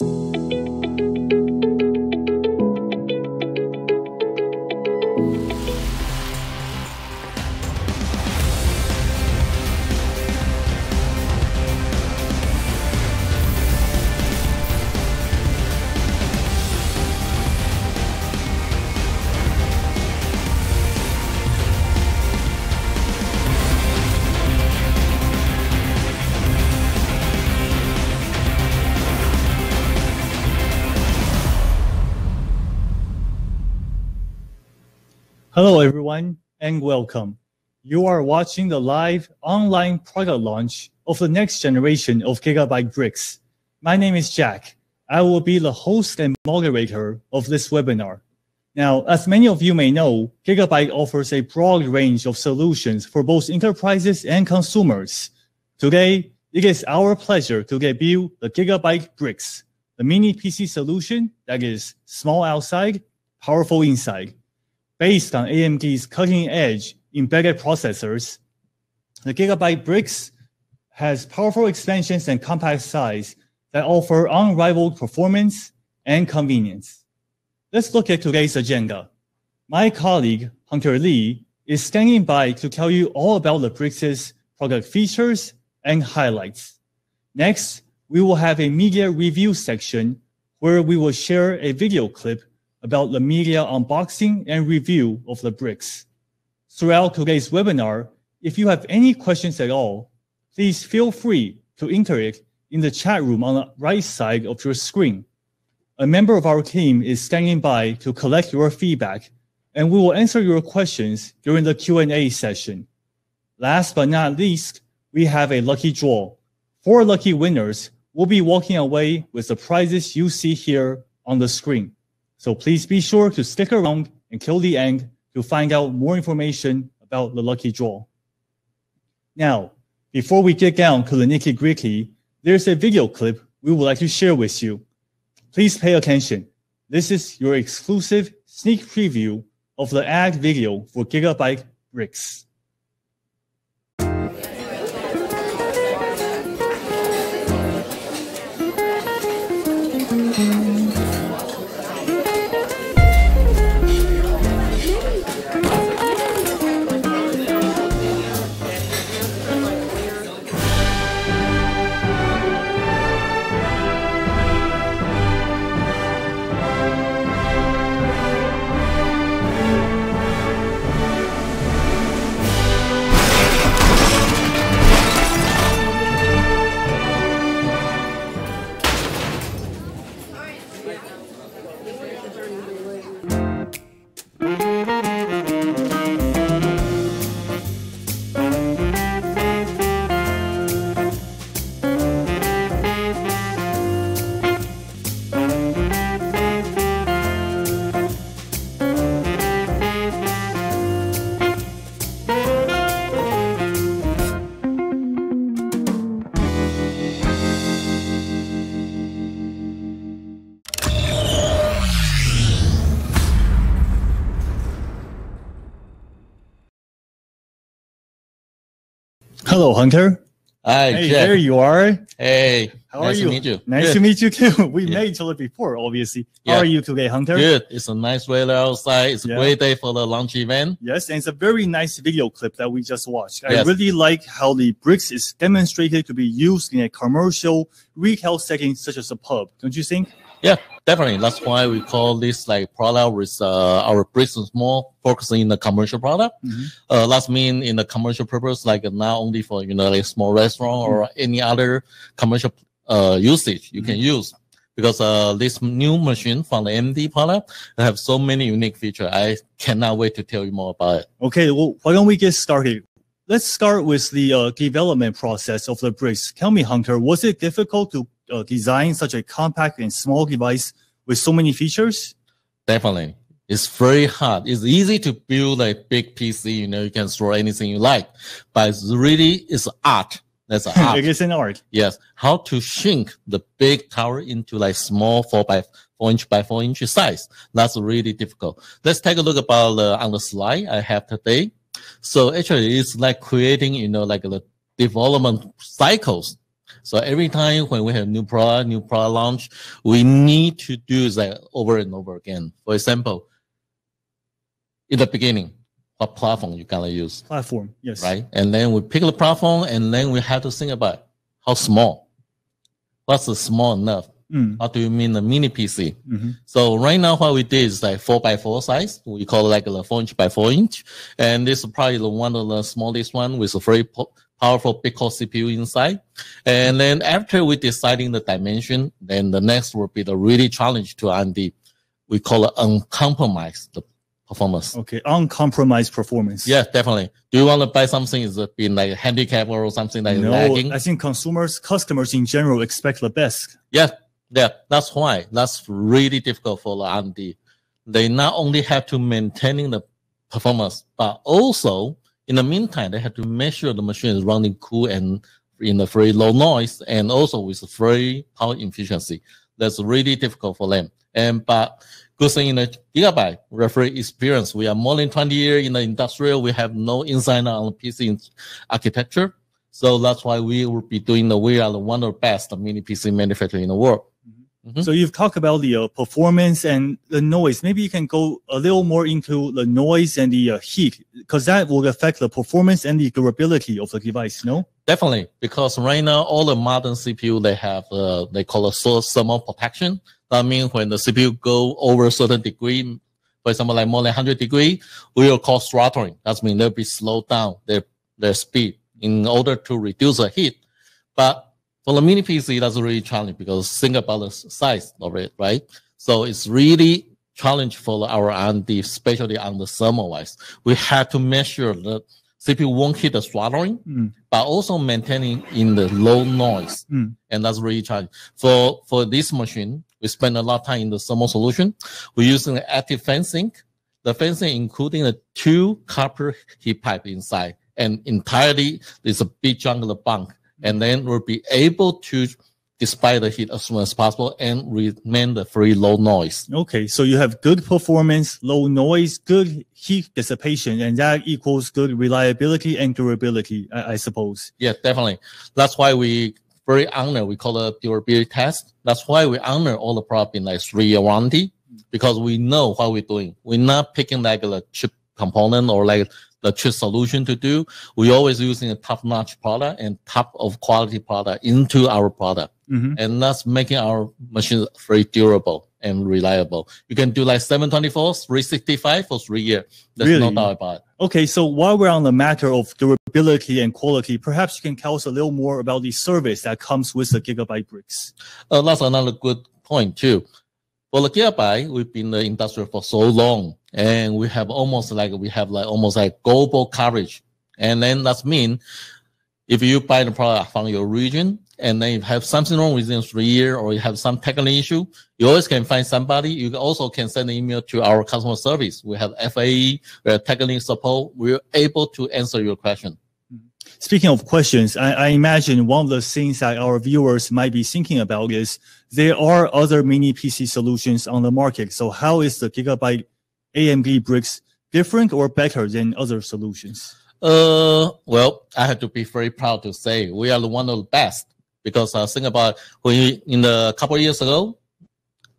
Hello, and welcome. You are watching the live online product launch of the next generation of Gigabyte Brix. My name is Jack. I will be the host and moderator of this webinar. Now, as many of you may know, Gigabyte offers a broad range of solutions for both enterprises and consumers. Today, it is our pleasure to debut the Gigabyte Brix, the mini PC solution that is small outside, powerful inside. Based on AMD's cutting-edge embedded processors, the Gigabyte Brix has powerful extensions and compact size that offer unrivaled performance and convenience. Let's look at today's agenda. My colleague, Hunter Lee, is standing by to tell you all about the Brix' product features and highlights. Next, we will have a media review section where we will share a video clip about the media unboxing and review of the Brix. Throughout today's webinar, if you have any questions at all, please feel free to enter it in the chat room on the right side of your screen. A member of our team is standing by to collect your feedback, and we will answer your questions during the Q&A session. Last but not least, we have a lucky draw. Four lucky winners will be walking away with the prizes you see here on the screen. So please be sure to stick around until the end to find out more information about the lucky draw. Now, before we get down to the nitty gritty, there's a video clip we would like to share with you. Please pay attention. This is your exclusive sneak preview of the ad video for Gigabyte Brix. Hello, Hunter. Hi, Hey, Jack. there you are. Hey, How nice are you? to meet you. Nice Good. to meet you too. We Yeah. met each other before, obviously. How are you today, Hunter? Good. It's a nice weather outside. It's a Yeah. great day for the launch event. Yes, and it's a very nice video clip that we just watched. I really like how the Brix is demonstrated to be used in a commercial retail setting such as a pub. Don't you think? Yeah, definitely. That's why we call this like product with uh, our business more focusing in the commercial product. Mhm. Uh, that's mean in the commercial purpose, like not only for you know like small restaurant or Mm-hmm. any other commercial uh, usage you can use. Because uh, this new machine from the MD product have so many unique features. I cannot wait to tell you more about it. Okay, well, why don't we get started? Let's start with the uh, development process of the Brix. Tell me, Hunter, was it difficult to uh, design such a compact and small device with so many features? Definitely. It's very hard. It's easy to build a big PC, you know, you can store anything you like, but it's really, it's art. That's an art. it is an art. yes. How to shrink the big tower into like small four by four inch by four inch size. That's really difficult. Let's take a look about uh, on the slide I have today. So actually it's like creating, you know, like the development cycles So every time when we have new product, new product launch, we need to do that over and over again. For example, in the beginning, what platform you gonna use, Platform, yes. right? And then we pick the platform, and then we have to think about how small. What's the small enough? Mm, What do you mean the mini PC? mhm. So right now, what we did is like four by four size. We call it like a four inch by four inch, and this is probably the one of the smallest one with a very po- powerful big core CPU inside. And then after we deciding the dimension, then the next will be the really challenge to R&D. We call it uncompromised the performance. Okay, uncompromised performance. Yeah, definitely. Do you want to buy something is been like handicap or something like no, lagging? I think consumers, customers in general expect the best. Yeah, yeah, that's why that's really difficult for the R&D. They not only have to maintaining the performance, but also in the meantime they have to make sure the machine is running cool and in a very low noise and also with very power efficiency. That's really difficult for them. And but good thing in the gigabyte referee experience, we are more than 20 years in the industrial. We have no insight on PC architecture. So that's why we will be doing the, we are the one of the best mini PC manufacturer in the world. Mhm. So you've talked about the uh, performance and the noise. Maybe you can go a little more into the noise and the uh, heat, because that will affect the performance and the durability of the device. No. Definitely, because right now all the modern CPU they have uh, they call it thermal protection. That means when the CPU go over a certain degree, for example, like more than 100 degree, we will cause throttling. That means they'll be slowed down their their speed in order to reduce the heat. But for the mini PC, that's really challenging because think about the size of it, right? So it's really challenge for our R&D, especially on the thermal wise. We have to make sure that CPU won't hit the throttling, Mm. but also maintaining in the low noise. Mm. And that's really challenging. For for this machine, we spend a lot of time in the thermal solution. We're using the active fencing. The fencing including the two copper heat pipe inside and entirely there's a big chunk of the bunk. And then we'll be able to despite the heat as soon as possible and remain the very low noise. Okay, so you have good performance, low noise, good heat dissipation, and that equals good reliability and durability, I, I suppose. Yeah, definitely. That's why we very honor. We call it durability test. That's why we honor all the product in like three year warranty because we know what we're doing. We're not picking like a chip component or like the true solution to do. We're always using a top notch product and top of quality product into our product. Mhm. And that's making our machine very durable and reliable. You can do like 724, 365 for three years. There's no Really? doubt about it. Okay, so while we're on the matter of durability and quality, perhaps you can tell us a little more about the service that comes with the Gigabyte Brix. Uh, that's another good point too. For the Gigabyte, we've been in the industry for so long, and we have almost like we have like almost like global coverage. And then that's mean if you buy the product from your region, and then you have something wrong within three years, or you have some technical issue, you always can find somebody. You also can send an email to our customer service. We have FAE, we have technical support. We're able to answer your question. Speaking of questions, I, I imagine one of the things that our viewers might be thinking about is there are other mini PC solutions on the market. So how is the Gigabyte AMD Brix different or better than other solutions? Uh, well, I have to be very proud to say we are the one of the best because I think about when in the couple years ago,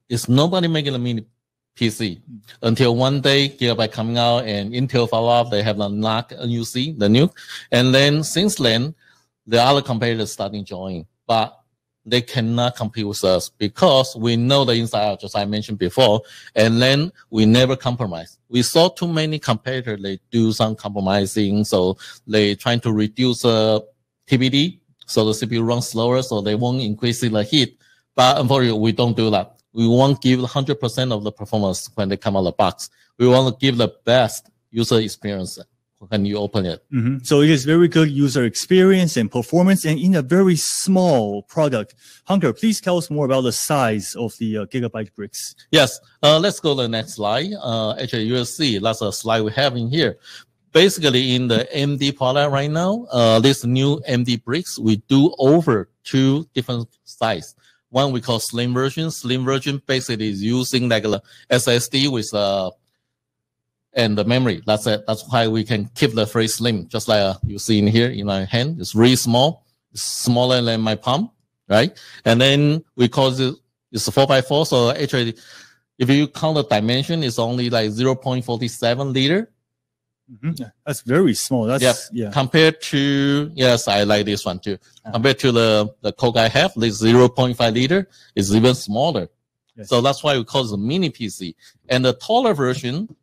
it's nobody making a mini PC until one day Gigabyte coming out and Intel follow up. They have the NUC, NUC, the nuke, and then since then, the other competitors starting joining, but they cannot compete with us because we know the inside out, just I mentioned before, and then we never compromise. We saw too many competitors, they do some compromising, so they trying to reduce uh, TDP, so the CPU runs slower, so they won't increase the heat. But unfortunately, we don't do that. We won't give 100% of the performance when they come out of the box. We want to give the best user experience when you open it. Mhm. So it is very good user experience and performance and in a very small product. Hunter, please tell us more about the size of the uh, Gigabyte Brix. Yes. Uh, let's go to the next slide. Uh, actually, you'll see that's a slide we have in here. Basically, in the MD product right now, uh, this new MD Brix, we do over two different size. One we call slim version. Slim version basically is using like a SSD with uh and the memory. That's it. That's why we can keep the very slim, just like uh, you see in here in my hand. It's really small. smaller than my palm, right? And then we call it it's four by four. So actually, if you count the dimension, it's only like 0.47 liter. Mhm. That's very small. That's Yep. yeah. Compared to yes, I like this one too. Compared to the the Coke I have, this 0.5 liter is even smaller. Yes. So that's why we call it a mini PC. And the taller version,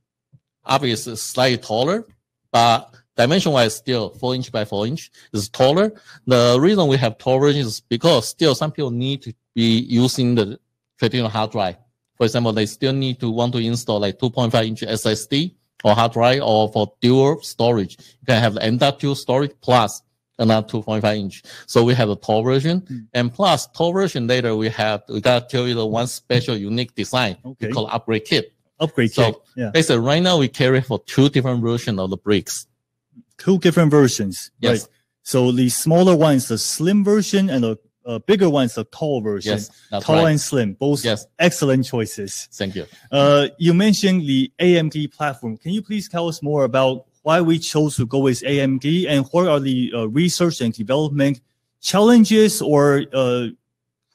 obviously slightly taller, but dimension wise still four inch by four inch is taller. The reason we have tall version is because still some people need to be using the traditional hard drive. For example, they still need to want to install like 2.5 inch SSD or hard drive or for dual storage. You can have the M.2 storage plus another 2.5 inch. So we have a tall version hmm. and plus tall version later we have, we got to tell you the one special unique design Okay. we call upgrade kit. Upgrade So- kit. Yeah. Basically right now we carry for two different versions of the Brix. Two different versions. Yes. Right. So the smaller one is the slim version and the uh, bigger one is the tall version. Yes, tall right. and slim, both Yes, excellent choices. thank you. Uh, you mentioned the AMD platform. Can you please tell us more about why we chose to go with AMD and what are the uh, research and development challenges or uh,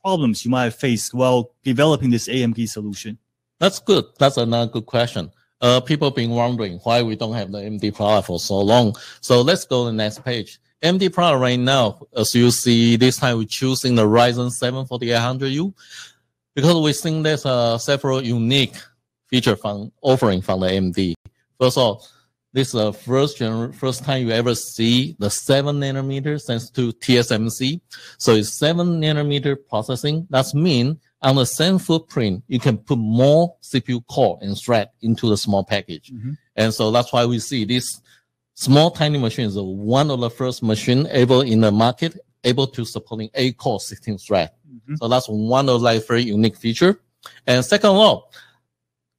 problems you might have faced while developing this AMD solution? That's good. That's another good question. Uh, people been wondering why we don't have the MD product for so long. So let's go to the next page. MD product right now, as you see, this time we're choosing the Ryzen 7 4800U because we think there's uh, several unique feature from offering from the MD. First of all, this is the first gener- first time you ever see the seven nanometer thanks to TSMC. So it's seven nanometer processing. That's mean on the same footprint, you can put more CPU core and thread into the small package. Mhm. And so that's why we see this small tiny machine is one of the first machine able in the market able to supporting eight core 16 thread. Mhm. So that's one of like very unique feature. And second of all,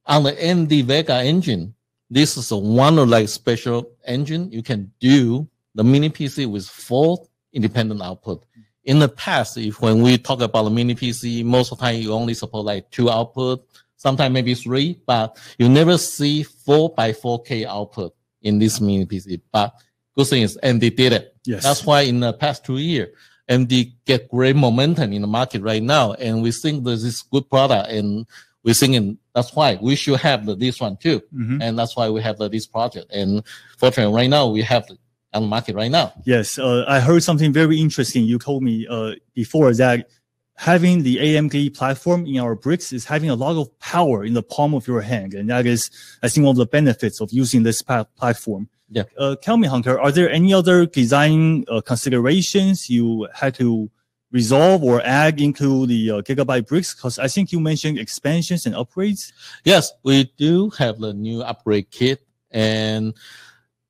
on the AMD Vega engine, this is a one of like special engine. You can do the mini PC with four independent output. In the past, if when we talk about the mini PC, most of the time you only support like two output, sometimes maybe three, but you never see four by 4K output in this mini PC. But good thing is AMD did it. Yes. That's why in the past two years, AMD get great momentum in the market right now, and we think this is good product, and we thinking that's why we should have the, this one too, Mhm. and that's why we have the, this project. And fortunately, right now we have on the market right now. Yes, uh, I heard something very interesting. You told me uh, before that having the AMD platform in our Brix is having a lot of power in the palm of your hand, and that is, I think, one of the benefits of using this platform. Yeah. Uh, tell me, Hunter, are there any other design uh, considerations you had to resolve or add into the uh, Gigabyte bricks? Because I think you mentioned expansions and upgrades. Yes, we do have the new upgrade kit, and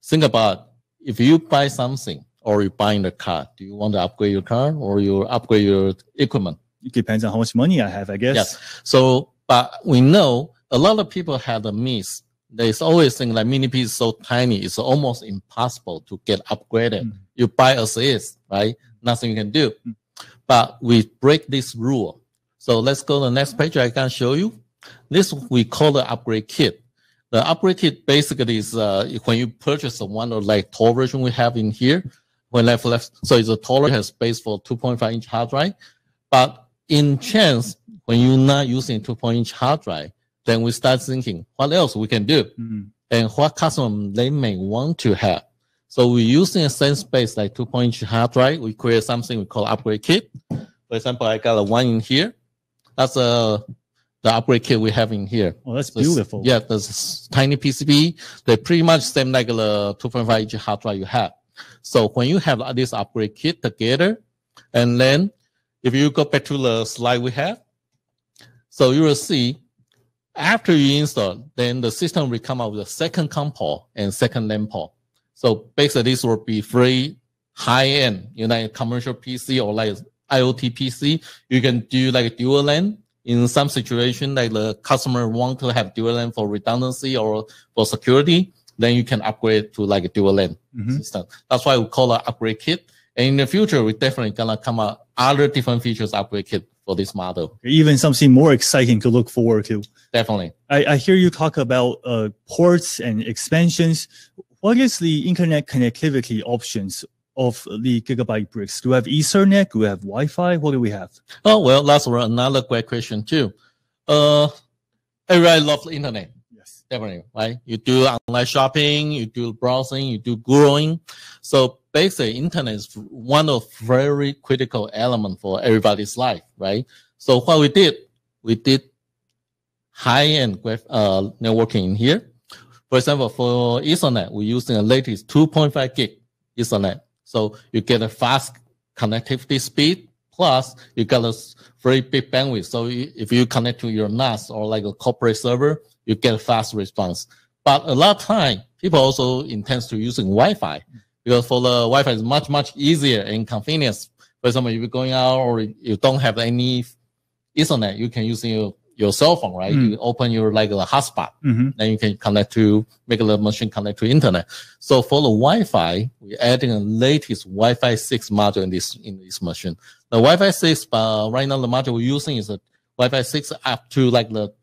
think about if you buy something or you buying the car, do you want to upgrade your car or you upgrade your equipment? It depends on how much money I have, I guess. Yes. So, but we know a lot of people have a miss. There's always think like mini P is so tiny, it's almost impossible to get upgraded. Mm. You buy as is, right? Nothing you can do. Mm. But we break this rule. So let's go to the next page. I can show you. This we call the upgrade kit. The upgrade kit basically is uh, when you purchase the one or like tall version we have in here. When left left, so it's a taller has space for 2.5 inch hard drive. But in chance when you're not using 2.5 inch hard drive, then we start thinking what else we can do Mhm. and what customer they may want to have. So we're using a same space like 2.5 inch hard drive. We create something we call upgrade kit. For example, I got a one in here. That's a the upgrade kit we have in here. Oh, that's This- beautiful. Yeah, this tiny PCB. They pretty much same like the 2.5 inch hard drive you have. So when you have this upgrade kit together, and then if you go back to the slide we have, so you will see after you install, then the system will come out with a second COM port and second LAN port. So basically, this will be very high end, you know, commercial PC or like IoT PC. You can do like dual LAN in some situation, like the customer want to have dual LAN for redundancy or for security. Then you can upgrade to like a dual LAN Mhm. system. That's why we call it upgrade kit. And in the future, we definitely gonna come out other different features upgrade kit for this model. Even something more exciting to look forward to. Definitely. I, I hear you talk about uh, ports and expansions. What is the internet connectivity options of the Gigabyte Brix? Do we have Ethernet? Do we have Wi-Fi? What do we have? Oh well, that's another great question too. Uh, everybody loves the internet. Yes. Definitely, right? You do online shopping, you do browsing, you do Googling. So basically, internet is one of very critical element for everybody's life, right? So what we did, we did high-end uh, networking in here. For example, for Ethernet, we're using the latest 2.5 gig Ethernet. So you get a fast connectivity speed, plus you got a very big bandwidth. So if you connect to your NAS or like a corporate server, you get a fast response. But a lot of time, people also intend to using Wi-Fi because for the Wi-Fi is much, much easier and convenient. For example, if you're going out or you don't have any Ethernet, you can use your your cell phone, right? Mm. You open your like a hotspot, mm-hmm. then you can connect to make the machine connect to internet. So for the Wi-Fi, we're adding a latest Wi-Fi 6 module in this in this machine. The Wi-Fi 6, uh, right now the module we're using is a Wi-Fi 6 up to like the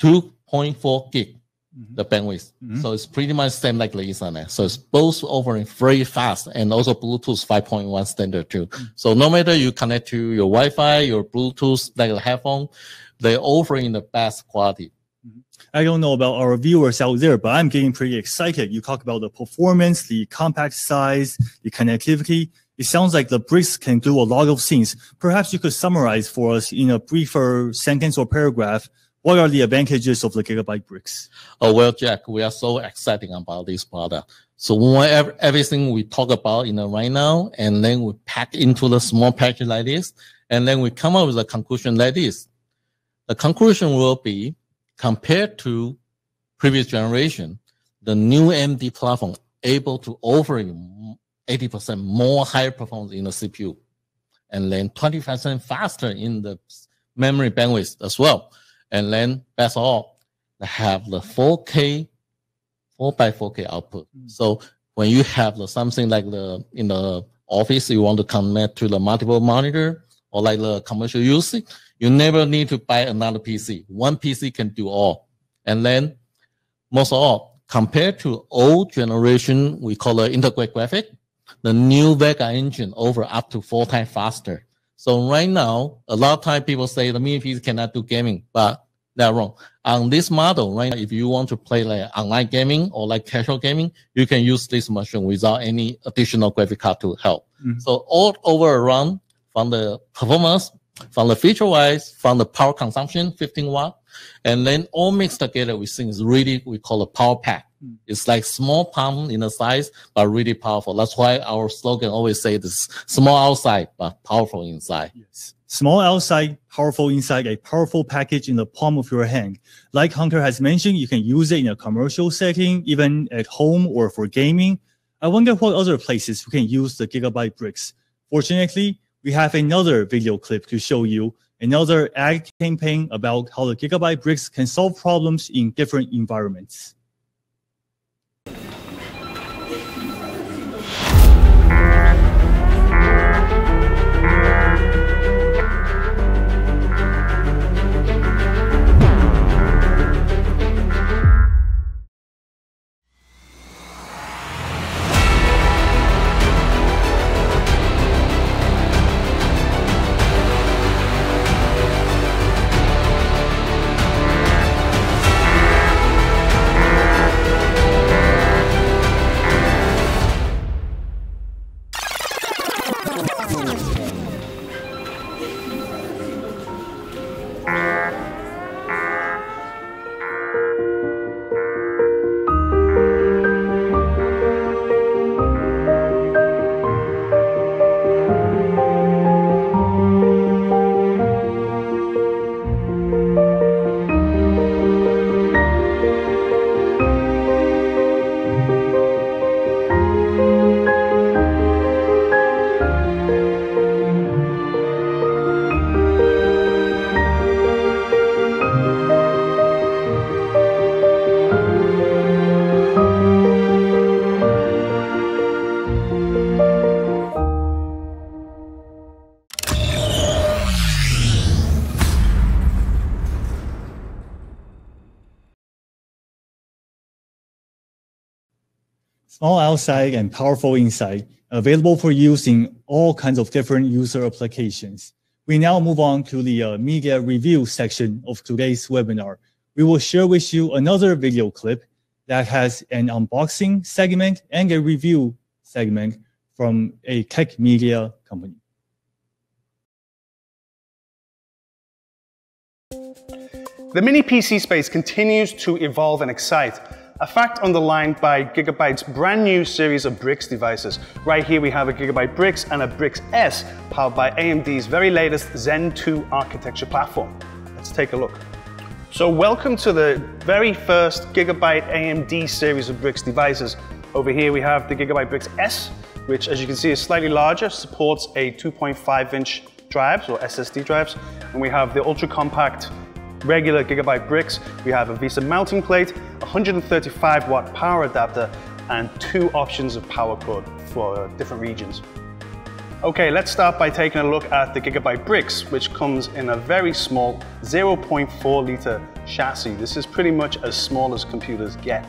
2.4 gig mm-hmm. the bandwidth. Mm-hmm. So it's pretty much same like the Ethernet. So it's both offering very fast and also Bluetooth 5.1 standard too. Mm-hmm. So no matter you connect to your Wi-Fi, your Bluetooth, like a headphone, they're offering the best quality. Mm-hmm. I don't know about our viewers out there, but I'm getting pretty excited. You talk about the performance, the compact size, the connectivity. It sounds like the Brix can do a lot of things. Perhaps you could summarize for us in a briefer sentence or paragraph what are the advantages of the Gigabyte Brix? Oh, well, Jack, we are so excited about this product. So whenever everything we talk about you know right now, and then we pack into the small package like this, and then we come up with a conclusion like this. The conclusion will be compared to previous generation, the new AMD platform able to offer you 80% more higher performance in the CPU, and then 20% faster in the memory bandwidth as well. And then that's all. They have the 4K, 4 by 4K output. Mm. So when you have the something like the in the office, you want to connect to the multiple monitor or like the commercial use, you never need to buy another PC. One PC can do all. And then most of all, compared to old generation, we call it integrated graphic, the new Vega engine over up to four times faster. So right now, a lot of time people say the mini PC cannot do gaming, but they're wrong. On this model, right, if you want to play like online gaming or like casual gaming, you can use this machine without any additional graphic card to help. Mm-hmm. So all over around from the performance, from the feature wise, from the power consumption, 15 watt, and then all mixed together, we think is really, we call a power pack. Hmm. It's like small palm in the size, but really powerful. That's why our slogan always say this small outside, but powerful inside. Yes. Small outside, powerful inside, a powerful package in the palm of your hand. Like Hunter has mentioned, you can use it in a commercial setting, even at home or for gaming. I wonder what other places we can use the Gigabyte Brix. Fortunately, we have another video clip to show you another ad campaign about how the Gigabyte Brix can solve problems in different environments. Outside and powerful insight available for use in all kinds of different user applications. We now move on to the uh, media review section of today's webinar. We will share with you another video clip that has an unboxing segment and a review segment from a tech media company. The mini PC space continues to evolve and excite. A fact underlined by Gigabyte's brand new series of Brix devices. Right here we have a Gigabyte Brix and a Brix S powered by AMD's very latest Zen 2 architecture platform. Let's take a look. So welcome to the very first Gigabyte AMD series of Brix devices. Over here we have the Gigabyte Brix S, which as you can see is slightly larger, supports a 2.5 inch drives or SSD drives. And we have the ultra compact regular Gigabyte Brix. We have a VESA mounting plate, 135 watt power adapter, and two options of power cord for different regions. Okay, let's start by taking a look at the Gigabyte Brix, which comes in a very small 0.4 liter chassis. This is pretty much as small as computers get.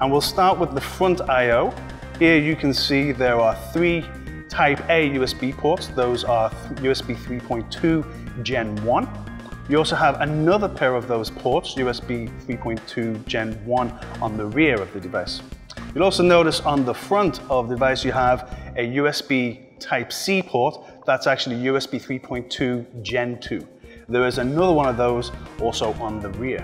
And we'll start with the front I.O. Here you can see there are three Type A USB ports. Those are USB 3.2 Gen 1. You also have another pair of those ports, USB 3.2 Gen 1 on the rear of the device. You'll also notice on the front of the device you have a USB Type-C port that's actually USB 3.2 Gen 2. There is another one of those also on the rear.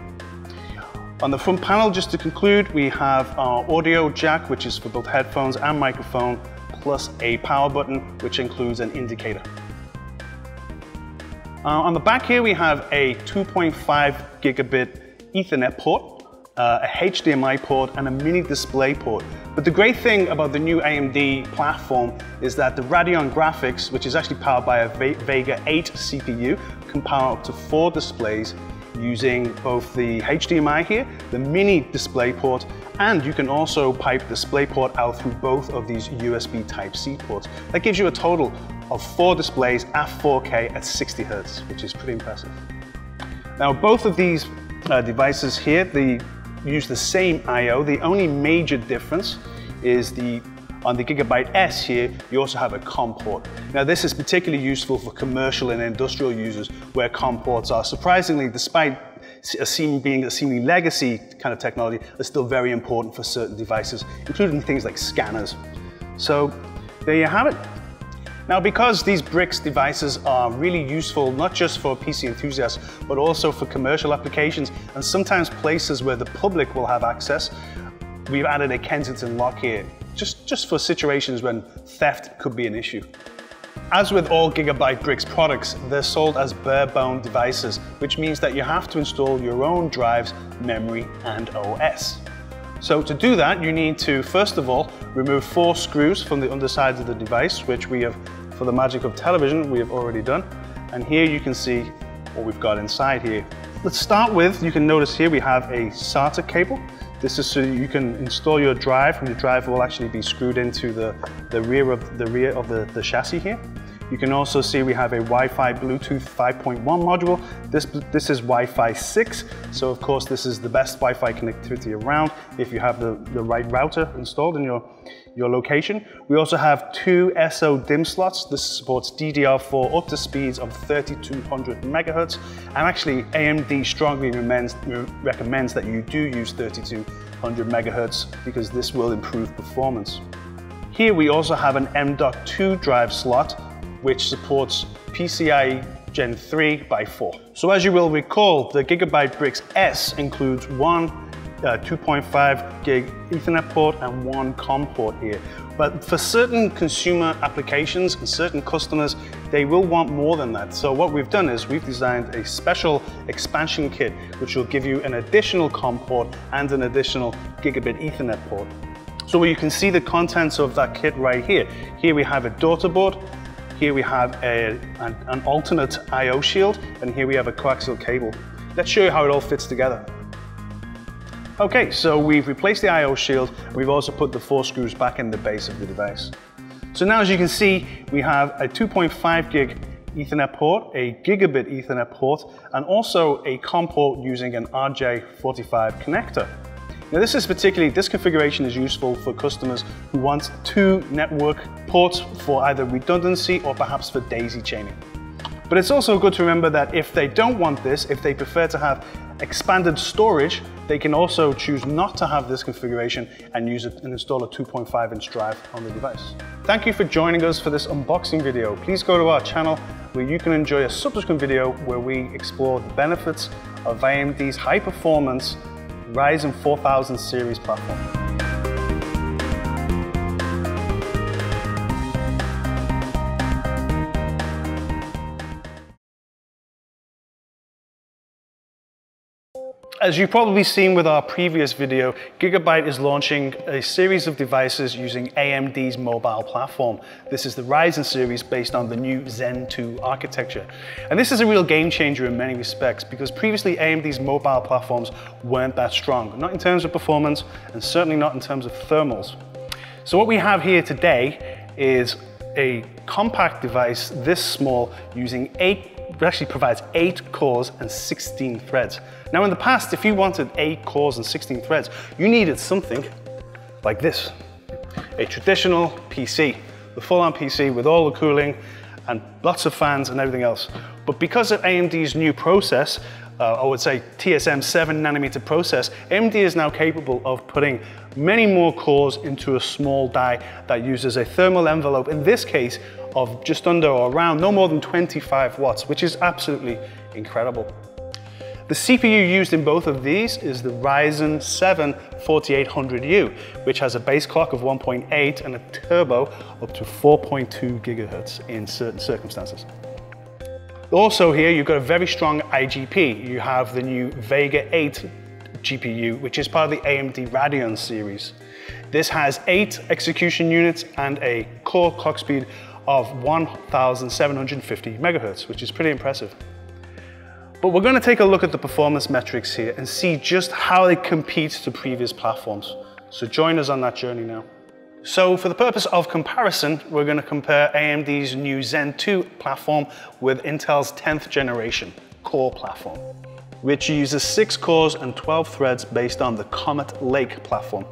On the front panel, just to conclude, we have our audio jack, which is for both headphones and microphone, plus a power button, which includes an indicator. Uh, on the back here, we have a 2.5 gigabit Ethernet port, uh, a HDMI port, and a mini display port. But the great thing about the new AMD platform is that the Radeon graphics, which is actually powered by a Vega 8 CPU, can power up to four displays using both the HDMI here, the mini display port, and you can also pipe DisplayPort out through both of these USB Type-C ports. That gives you a total of four displays at 4K at 60 Hz, which is pretty impressive. Now, both of these uh, devices here, they use the same I.O. The only major difference is the on the Gigabyte S here, you also have a COM port. Now this is particularly useful for commercial and industrial users where COM ports are surprisingly, despite a seem, being a seemingly legacy kind of technology, are still very important for certain devices, including things like scanners. So there you have it. Now, because these Brix devices are really useful not just for PC enthusiasts, but also for commercial applications and sometimes places where the public will have access, we've added a Kensington lock here, just, just for situations when theft could be an issue. As with all Gigabyte Brix products, they're sold as bare-bone devices, which means that you have to install your own drives, memory, and OS. So to do that, you need to, first of all, remove four screws from the undersides of the device, which we have for the magic of television, we have already done. And here you can see what we've got inside here. Let's start with, you can notice here we have a SATA cable. This is so you can install your drive and the drive will actually be screwed into the, the rear of the rear of the, the chassis here. You can also see we have a Wi-Fi Bluetooth 5.1 module. This, this is Wi-Fi 6, so of course this is the best Wi-Fi connectivity around if you have the, the right router installed in your, your location. We also have two SO DIMM slots. This supports DDR4 up to speeds of 3200 megahertz. And actually AMD strongly recommends, recommends that you do use 3200 megahertz because this will improve performance. Here we also have an M.2 drive slot which supports PCIe Gen 3 by 4. So as you will recall, the Gigabyte Brix S includes one uh, 2.5 gig Ethernet port and one COM port here. But for certain consumer applications and certain customers, they will want more than that. So what we've done is we've designed a special expansion kit, which will give you an additional COM port and an additional gigabit Ethernet port. So you can see the contents of that kit right here. Here we have a daughter board, here we have a, an, an alternate I.O. shield, and here we have a coaxial cable. Let's show you how it all fits together. Okay, so we've replaced the I.O. shield, we've also put the four screws back in the base of the device. So now as you can see, we have a 2.5 gig Ethernet port, a gigabit Ethernet port, and also a COM port using an RJ45 connector. Now this is particularly, this configuration is useful for customers who want two network ports for either redundancy or perhaps for daisy chaining. But it's also good to remember that if they don't want this, if they prefer to have expanded storage, they can also choose not to have this configuration and use it and install a 2.5 inch drive on the device. Thank you for joining us for this unboxing video. Please go to our channel where you can enjoy a subsequent video where we explore the benefits of AMD's high performance Ryzen 4000 series platform. As you've probably seen with our previous video, Gigabyte is launching a series of devices using AMD's mobile platform. This is the Ryzen series based on the new Zen 2 architecture. And this is a real game changer in many respects because previously AMD's mobile platforms weren't that strong, not in terms of performance and certainly not in terms of thermals. So what we have here today is a compact device this small using eight actually provides eight cores and 16 threads. Now in the past, if you wanted eight cores and 16 threads, you needed something like this, a traditional PC, the full-on PC with all the cooling and lots of fans and everything else. But because of AMD's new process, uh, I would say TSM 7 nanometer process, AMD is now capable of putting many more cores into a small die that uses a thermal envelope, in this case, of just under or around no more than 25 watts, which is absolutely incredible. The CPU used in both of these is the Ryzen 7 4800U, which has a base clock of 1.8 and a turbo up to 4.2 gigahertz in certain circumstances. Also here, you've got a very strong IGP. You have the new Vega 8 GPU, which is part of the AMD Radeon series. This has eight execution units and a core clock speed of 1,750 megahertz, which is pretty impressive. But we're going to take a look at the performance metrics here and see just how they compete to previous platforms. So join us on that journey now. So for the purpose of comparison, we're going to compare AMD's new Zen 2 platform with Intel's 10th generation core platform, which uses 6 cores and 12 threads based on the Comet Lake platform.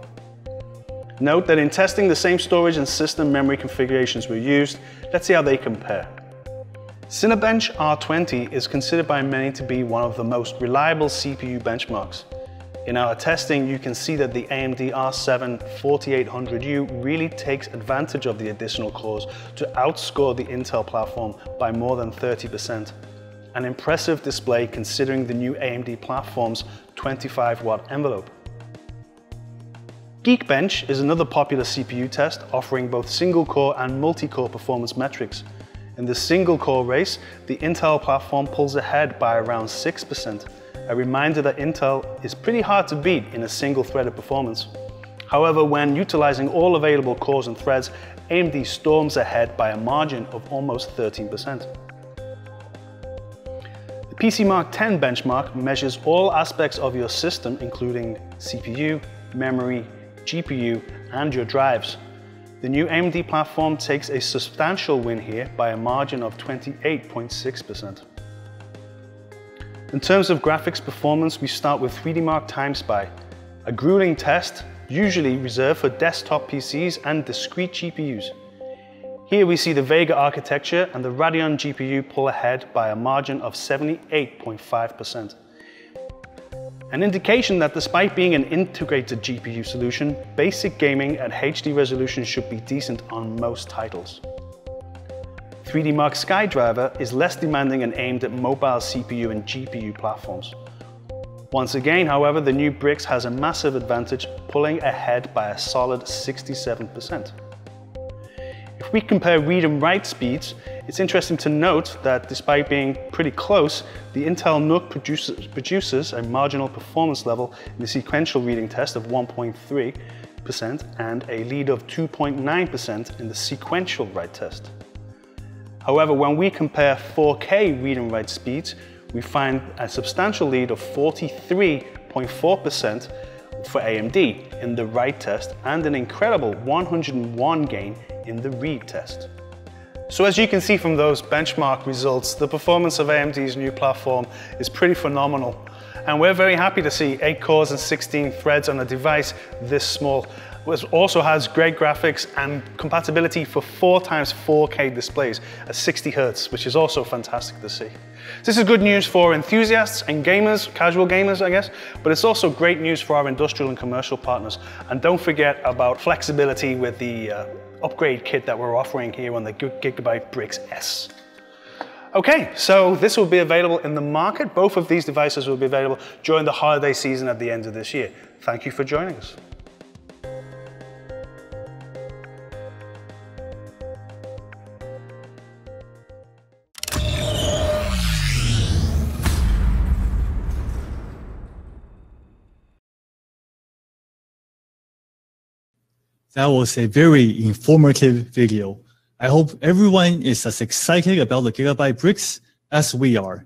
Note that in testing the same storage and system memory configurations were used, let's see how they compare. Cinebench R20 is considered by many to be one of the most reliable CPU benchmarks. In our testing, you can see that the AMD R7 4800U really takes advantage of the additional cores to outscore the Intel platform by more than 30%. An impressive display considering the new AMD platform's 25 watt envelope. Geekbench is another popular CPU test offering both single-core and multi-core performance metrics. In the single-core race, the Intel platform pulls ahead by around 6%, a reminder that Intel is pretty hard to beat in a single-threaded performance. However, when utilizing all available cores and threads, AMD storms ahead by a margin of almost 13%. The PCMark 10 benchmark measures all aspects of your system including CPU, memory, GPU, and your drives. The new AMD platform takes a substantial win here by a margin of 28.6%. In terms of graphics performance, we start with 3DMark TimeSpy, a grueling test usually reserved for desktop PCs and discrete GPUs. Here we see the Vega architecture and the Radeon GPU pull ahead by a margin of 78.5%. An indication that despite being an integrated GPU solution, basic gaming at HD resolution should be decent on most titles. 3DMark Sky Diver is less demanding and aimed at mobile CPU and GPU platforms. Once again, however, the new Brix has a massive advantage, pulling ahead by a solid 67%. If we compare read and write speeds, it's interesting to note that despite being pretty close, the Intel NUC produces, produces a marginal performance level in the sequential reading test of 1.3% and a lead of 2.9% in the sequential write test. However, when we compare 4K read and write speeds, we find a substantial lead of 43.4% for AMD in the write test and an incredible 101 gain in the read test. So as you can see from those benchmark results, the performance of AMD's new platform is pretty phenomenal. And we're very happy to see 8 cores and 16 threads on a device this small. It also has great graphics and compatibility for 4 times 4K displays at 60 Hz, which is also fantastic to see. This is good news for enthusiasts and gamers, casual gamers, I guess, but it's also great news for our industrial and commercial partners. And don't forget about flexibility with the uh, upgrade kit that we're offering here on the Gigabyte Brix S. Okay, so this will be available in the market. Both of these devices will be available during the holiday season at the end of this year. Thank you for joining us. That was a very informative video. I hope everyone is as excited about the Gigabyte Brix as we are.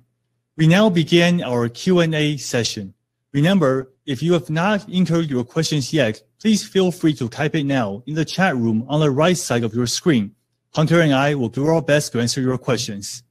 We now begin our Q&A session. Remember, if you have not entered your questions yet, please feel free to type it now in the chat room on the right side of your screen. Hunter and I will do our best to answer your questions.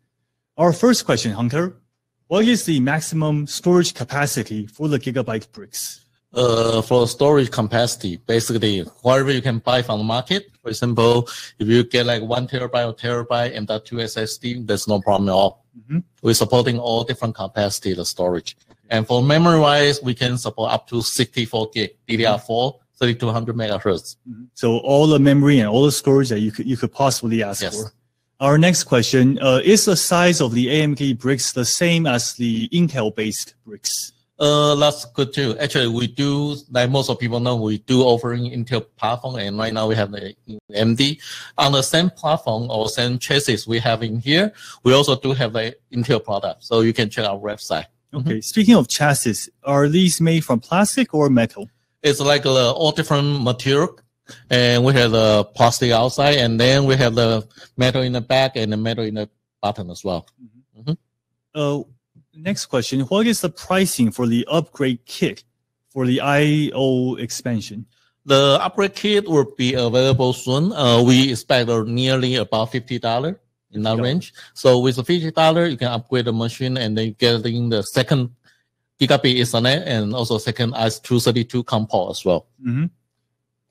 Our first question, Hunter, what is the maximum storage capacity for the Gigabyte Brix? Uh, for storage capacity, basically whatever you can buy from the market. For example, if you get like one terabyte or terabyte M.2 SSD, there's no problem at all. Mm-hmm. We're supporting all different capacity of storage. And for memory wise, we can support up to 64 gig DDR4, 3200 megahertz. Mm-hmm. So all the memory and all the storage that you could, you could possibly ask yes. for. Our next question, uh, is the size of the AMD Brix the same as the Intel based Brix? Uh, that's good too. Actually, we do, like most of people know, we do offering Intel platform, and right now we have the AMD on the same platform or same chassis we have in here. We also do have the Intel product, so you can check our website. Okay. Mm-hmm. Speaking of chassis, are these made from plastic or metal? It's like uh, all different material, and we have the plastic outside, and then we have the metal in the back and the metal in the bottom as well. Mm-hmm. Mm-hmm. Uh, Next question. What is the pricing for the upgrade kit for the I/O expansion? The upgrade kit will be available soon. Uh, we expect nearly about fifty dollars in that yep. range. So with the fifty dollars, you can upgrade the machine and then getting the second gigabit Ethernet and also second RS-232 COM port as well. Mm-hmm.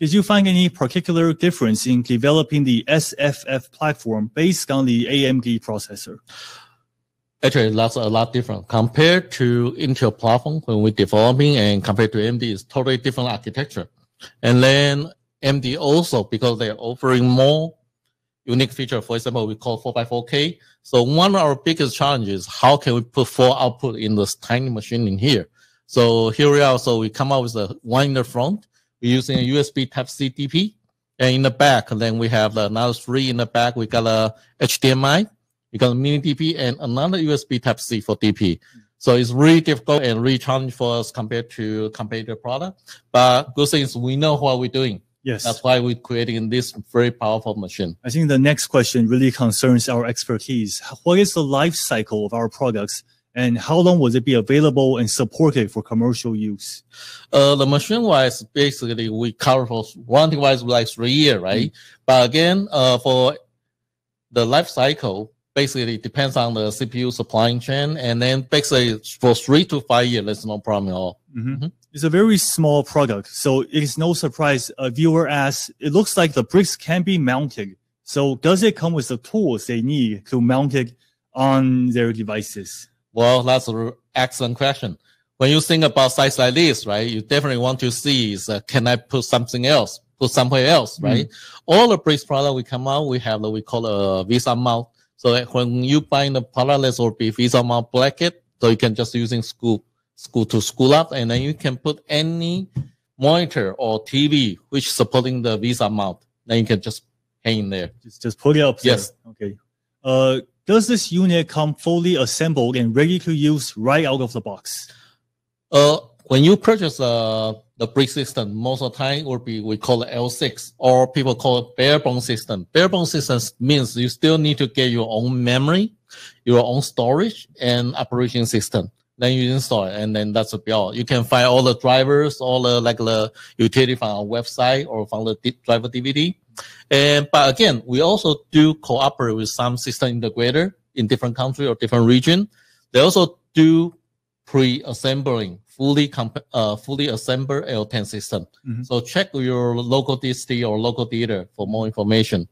Did you find any particular difference in developing the SFF platform based on the AMD processor? Actually, that's a lot different compared to Intel platform when we're developing and compared to AMD is totally different architecture. And then AMD also, because they're offering more unique feature, for example, we call 4x4K. So one of our biggest challenges, how can we put four output in this tiny machine in here? So here we are. So we come out with a one in the front. We're using a USB type C DP. And in the back, then we have another three in the back. We got a HDMI you got mini DP and another USB Type C for DP. So it's really difficult and really challenging for us compared to competitor product. But good thing is we know what we're doing. Yes. That's why we're creating this very powerful machine. I think the next question really concerns our expertise. What is the life cycle of our products and how long will it be available and supported for commercial use? Uh, the machine wise, basically we cover for warranty wise like three years, right? Mm-hmm. But again, uh, for the life cycle, basically it depends on the CPU supply chain, and then basically for three to five years, there's no problem at all. Mm-hmm. Mm-hmm. It's a very small product, so it is no surprise a viewer asks, it looks like the Brix can be mounted. So does it come with the tools they need to mount it on their devices? Well, that's an excellent question. When you think about sites like this, right, you definitely want to see is uh, can I put something else, put somewhere else, mm-hmm. right? All the Brix product we come out, we have what we call a VESA mount so that when you find the parallels or be VESA mount bracket, so you can just using school, school to school up, and then you can put any monitor or TV which supporting the VESA mount. Then you can just hang in there. Just, just put it up. Yes. Okay. Uh, does this unit come fully assembled and ready to use right out of the box? Uh, when you purchase a the brick system most of the time will be we call it L6 or people call it bare bone system. Bare bone system means you still need to get your own memory, your own storage and operation system. Then you install it and then that's a build. You can find all the drivers, all the like the utility from our website or from the driver DVD. And but again, we also do cooperate with some system integrator in different country or different region. They also do pre-assembling fully comp- uh, fully assembled L10 system. Mhm. So check your local DST or local dealer for more information.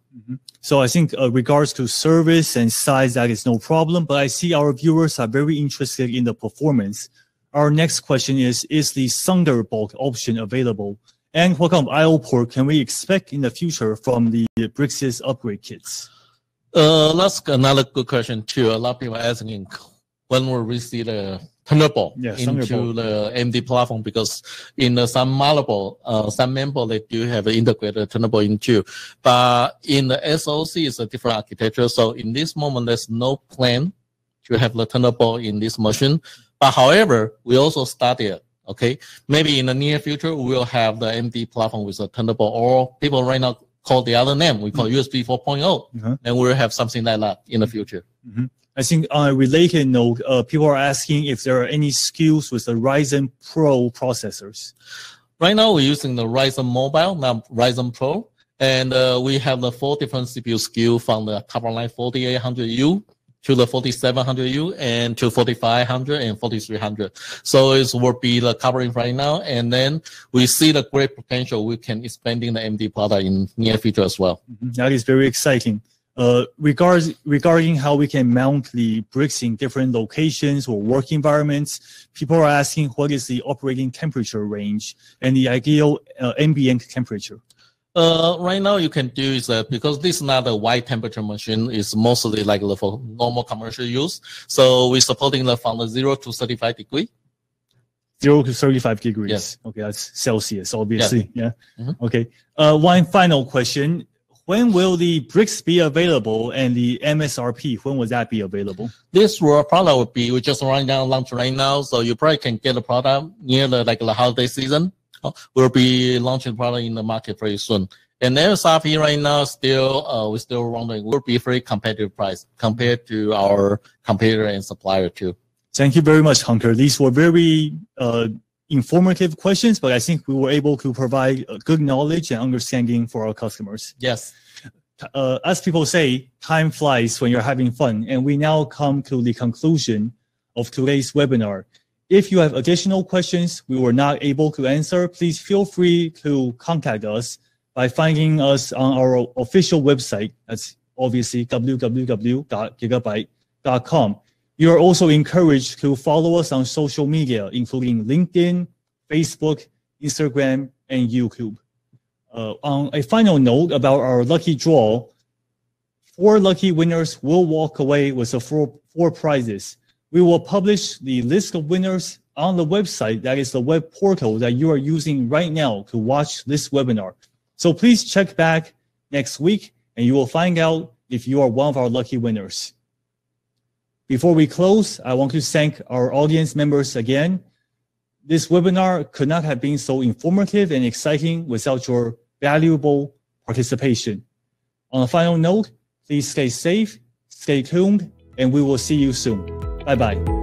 So I think uh, regards to service and size, that is no problem. But I see our viewers are very interested in the performance. Our next question is, is the Thunderbolt option available? And what kind of IO port can we expect in the future from the Brix's upgrade kits? Uh, that's another good question too. A lot of people are asking when will we see the Thunderbolt Yeah, into the AMD platform because in the, some motherboard, uh, some mainboard they do have an integrated Thunderbolt into, but in the SoC it's a different architecture. So in this moment, there's no plan to have the Thunderbolt in this machine. But however, we also studied. Okay, maybe in the near future we will have the AMD platform with a Thunderbolt, or people right now call the other name. We call USB 4.0, Mhm. and we'll have something like that in the future. I think on a related note, uh, people are asking if there are any skills with the Ryzen Pro processors. Right now, we're using the Ryzen Mobile, not Ryzen Pro, and uh, we have the four different CPU SKU from the of line 4800U to the 4700U and to 4500 and 4300. So it will be the covering right now, and then we see the great potential we can expanding the MD product in near future as well. Mhm. That is very exciting. Uh, regards, regarding how we can mount the Brix in different locations or work environments, people are asking what is the operating temperature range and the ideal uh, ambient temperature. Uh, right now you can do is that because this is not a wide temperature machine, it's mostly like for normal commercial use. So we're supporting the from the zero to 35 degree. Zero to 35 degrees. Yes. Okay, that's Celsius, obviously. Yeah. Mhm. Okay. Uh, one final question. When will the Brix be available and the MSRP, when will that be available? This raw product will be we just running down launch right now, so you probably can get the product near the like the holiday season. Uh, We'll be launching product in the market very soon. And MSRP right now still uh we're still running will be very competitive price compared to our competitor and supplier too. Thank you very much, Hunter. These were very uh, informative questions, but I think we were able to provide good knowledge and understanding for our customers. Yes. Uh, as people say, time flies when you're having fun, and we now come to the conclusion of today's webinar. If you have additional questions we were not able to answer, please feel free to contact us by finding us on our official website. That's obviously www.gigabyte.com. You are also encouraged to follow us on social media, including LinkedIn, Facebook, Instagram, and YouTube. Uh, on a final note about our lucky draw, four lucky winners will walk away with the four, four prizes. We will publish the list of winners on the website. That is the web portal that you are using right now to watch this webinar. So please check back next week and you will find out if you are one of our lucky winners. Before we close, I want to thank our audience members again. This webinar could not have been so informative and exciting without your valuable participation. On a final note, please stay safe, stay tuned, and we will see you soon. Bye bye.